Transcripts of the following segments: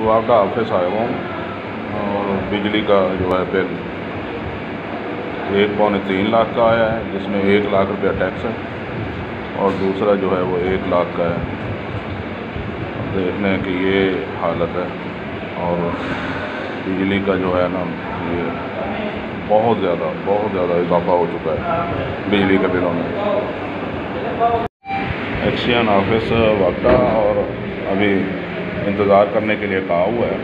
वाका ऑफ़िस आया हुआ हूँ, और बिजली का जो है बिल एक पौने तीन लाख का आया है, जिसमें एक लाख रुपया टैक्स है, और दूसरा जो है वो एक लाख का है। देखने की ये हालत है, और बिजली का जो है ना, ये बहुत ज़्यादा बहुत ज़्यादा इजाफा हो चुका है बिजली के बिलों में। एक्शियन ऑफ़िस वाका और अभी इंतज़ार करने के लिए कहा हुआ है।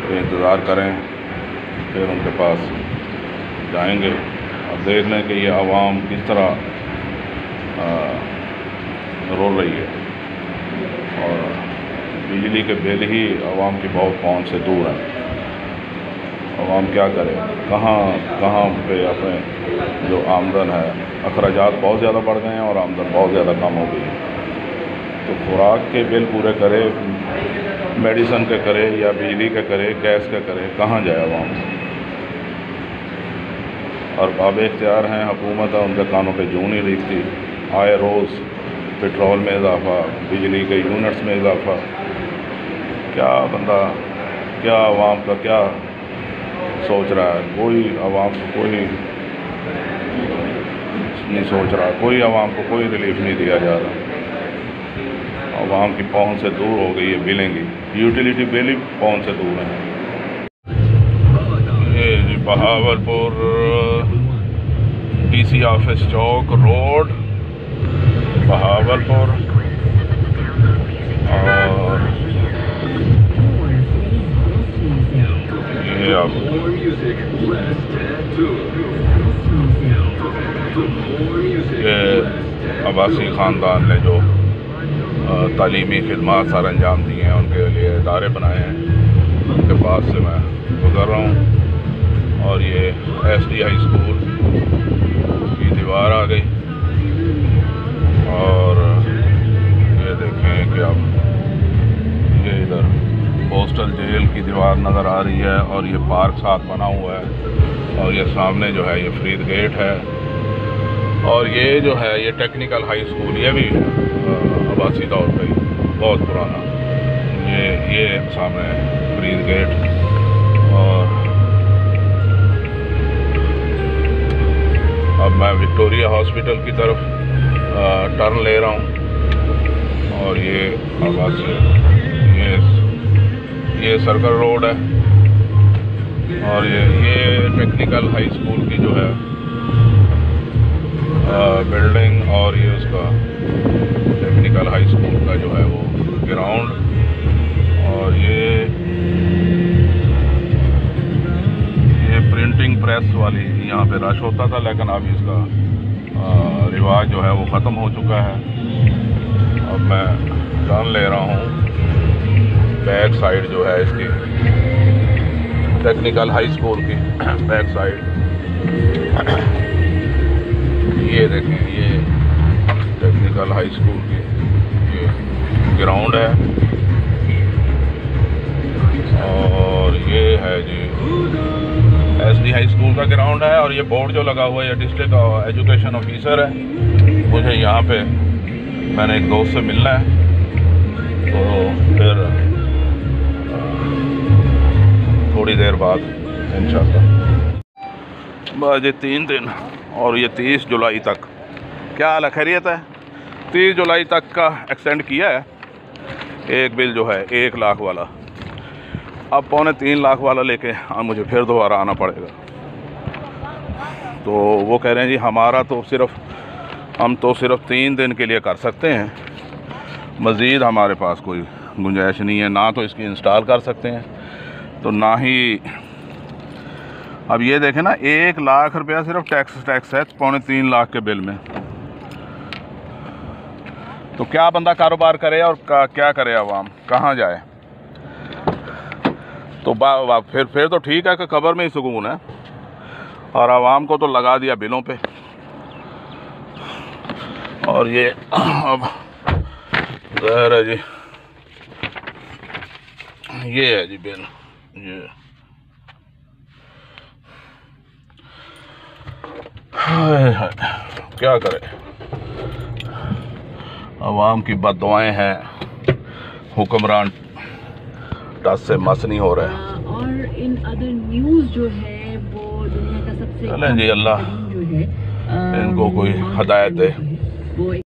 तो इंतज़ार करें, फिर उनके पास जाएँगे और देख लें कि ये आवाम किस तरह रो रही है। और बिजली के बिल ही आवाम की बहुत पहुँच से दूर हैं। आवाम क्या करे? कहाँ कहाँ पे अपने जो आमदन है? अखराज बहुत ज़्यादा बढ़ गए हैं और आमदन बहुत ज़्यादा कम हो गई है। तो खुराक के बिल पूरे करे, मेडिसन के करे या बिजली के करे, गैस का करे, कहाँ जाए आवाम और बाब इख्तियार हैं, हुकूमत है, उनके कानों पे जून ही दिखती। आए रोज़ पेट्रोल में इजाफा, बिजली के यूनिट्स में इजाफा। क्या बंदा, क्या आवाम का क्या सोच रहा है? कोई आवाम को कोई नहीं सोच रहा, कोई आवाम को कोई रिलीफ नहीं दिया जा रहा। आवाम की पहुँच से दूर हो गई है बिलें की यूटिलिटी बिल ही पहुँच से दूर है। ये जी बहावलपुर डीसी ऑफ़िस चौक रोड, बहावलपुर। और ये अब ये ख़ानदान ने जो तालीमी खदमात सर अंजाम दिए हैं, उनके लिए इदारे बनाए हैं। उनके पास से मैं गुज़र रहा हूँ और ये एस डी हाई स्कूल की दीवार आ गई। और ये देखें कि अब ये इधर पोस्टल जेल की दीवार नज़र आ रही है और ये पार्क साथ बना हुआ है और ये सामने जो है ये फरीद गेट है। और ये जो है ये टेक्निकल हाई स्कूल ये भी आबासी तौर पर बहुत पुराना। ये ये सामने फरीद गेट और अब मैं विक्टोरिया हॉस्पिटल की तरफ़ टर्न ले रहा हूँ। और ये आबासी ये ये सर्कल रोड है। और ये ये टेक्निकल हाई स्कूल की जो है बिल्डिंग और ये उसका टेक्निकल हाई स्कूल का जो है वो ग्राउंड और ये ये प्रिंटिंग प्रेस वाली यहाँ पे रश होता था, लेकिन अब इसका रिवाज जो है वो ख़त्म हो चुका है। अब मैं जान ले रहा हूँ बैक साइड जो है इसकी टेक्निकल हाई स्कूल की बैक साइड ये देखें, ये टेक्निकल हाई स्कूल की। ग्राउंड है। और ये है जी एस डी हाई स्कूल का ग्राउंड है और ये बोर्ड जो लगा हुआ है, ये डिस्ट्रिक्ट एजुकेशन ऑफिसर है। मुझे यहाँ पे मैंने एक दोस्त से मिलना है। तो फिर, थोड़ी देर बाद, इंशाल्लाह। बजे तीन दिन और ये तीस जुलाई तक। क्या हाल खैरियत है? तीस जुलाई तक का एक्सटेंड किया है। एक बिल जो है, एक लाख वाला। अब पौने तीन लाख वाला लेके हाँ मुझे फिर दोबारा आना पड़ेगा। तो वो कह रहे हैं जी, हमारा तो सिर्फ़, हम तो सिर्फ़ तीन दिन के लिए कर सकते हैं। मज़ीद हमारे पास कोई गुंजाइश नहीं है, ना तो इसकी इंस्टॉल कर सकते हैं। तो ना ही, अब ये देखें ना, एक लाख रुपया सिर्फ़ टैक्स टैक्स है, पौने तीन लाख के बिल में। तो क्या बंदा कारोबार करे और क्या करे आवाम? कहाँ जाए? तो बा, बा फिर फिर तो ठीक है कि कबर में ही सुकून है। और आवाम को तो लगा दिया बिलों पे। और ये अब जहर है जी। ये है जी बिल ये। हाय हाय क्या करे? आवाम की बद दुआएँ हैं। हुक्मरान टस से मस नहीं हो रहे। हैं और इन अदर न्यूज़ जो है वो दुनिया का सबसे चलें जी, अल्लाह। है इनको कोई हदायत दे। है,